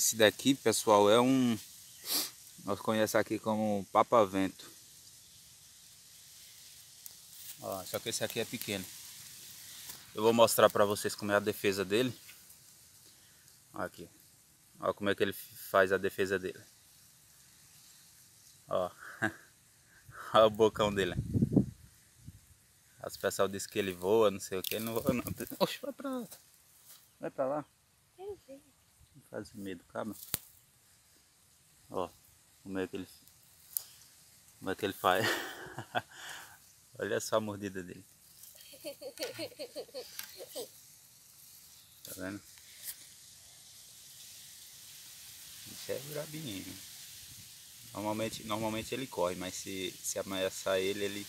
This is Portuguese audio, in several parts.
Esse daqui, pessoal, é um... Nós conhecemos aqui como papa-vento. Só que esse aqui é pequeno. Eu vou mostrar para vocês como é a defesa dele. Aqui. Olha como é que ele faz a defesa dele. Ó. Olha o bocão dele. As pessoal dizem que ele voa, não sei o que. Ele não voa não. Oxe, vai pra lá. Vai pra lá. Não faz medo, calma. Ó, como é que ele. Como é que ele faz? Olha só a mordida dele. Tá vendo? Isso é brabinho. Normalmente, normalmente ele corre, mas se, se ameaçar ele, ele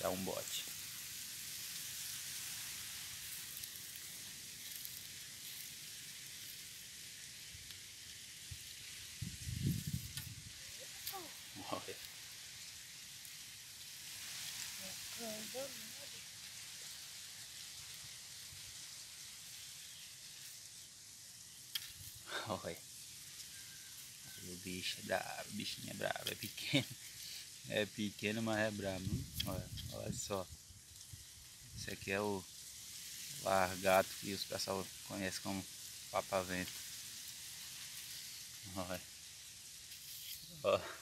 dá um bote. Olha. O bicho é bravo, o bichinho é bravo, é pequeno. É pequeno, mas é bravo. Olha, olha só. Esse aqui é o largato que os pessoal conhecem como papavento. Olha. Olha.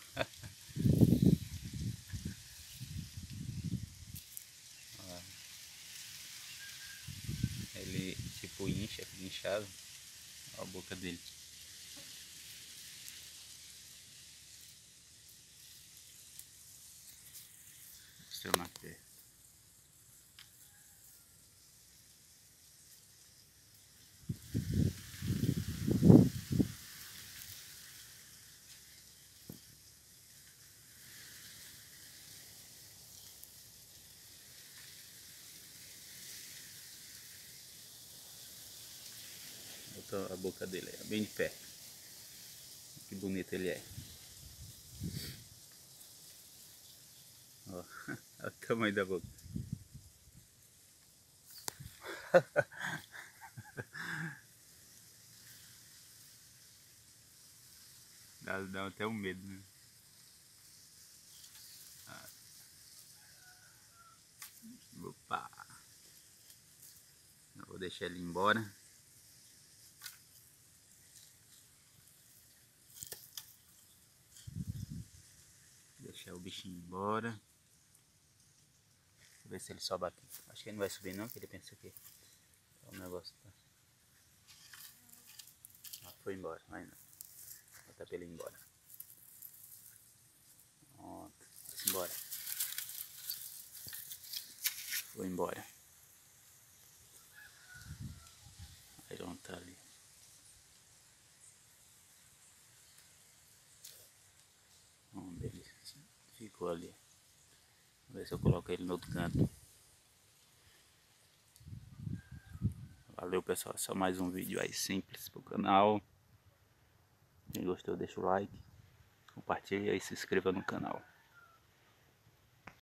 Tipo incha, inchado. Olha a boca dele. Seu A boca dele, é bem de perto. Que bonito ele é. Olha o tamanho da boca. dá, dá até um medo, né? Ah. Opa! Vou deixar ele embora. Deixar o bichinho embora. Vou ver se ele sobe aqui. Acho que ele não vai subir não, que ele pensa que é um negócio tá. Ah, foi embora, vai não. Vou ele embora. Pronto, vai embora. Foi embora. Aí não tá ali. Ficou ali. Ver se eu coloco ele no outro canto. Valeu pessoal, só mais um vídeo aí simples pro canal. Quem gostou deixa o like, compartilha e se inscreva no canal.